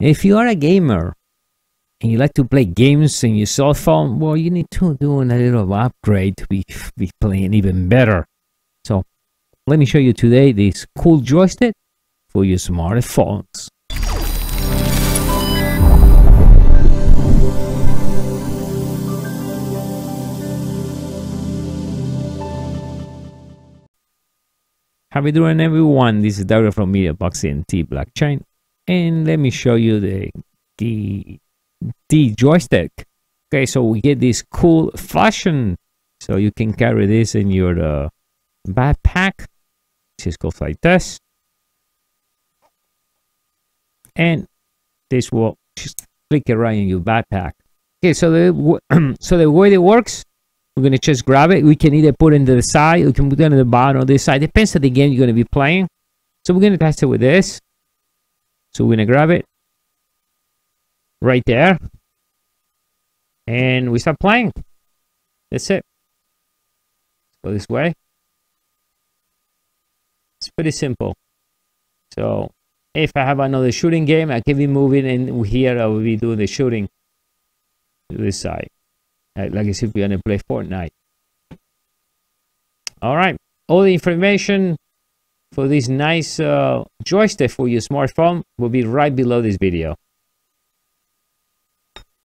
If you are a gamer and you like to play games in your cell phone, well, you need to do a little upgrade to be, be playing even better. So let me show you today this cool joystick for your smartphones. How we doing everyone? This is Dario from Media MediaBoxEnt Blockchain and let me show you the the the joystick. Okay, so we get this cool fashion so you can carry this in your uh, backpack. Just goes like this. And this will just click it right in your backpack. Okay, so the so the way it works we're going to just grab it. We can either put it into the side, we can put it on the bottom or this side. Depends on the game you're going to be playing. So we're going to test it with this. So we're to grab it right there. And we start playing. That's it. Let's go this way. It's pretty simple. So if I have another shooting game, I can be moving and here I will be doing the shooting to this side uh, like as if we're to play Fortnite. All right, all the information for this nice uh, joystick for your smartphone will be right below this video.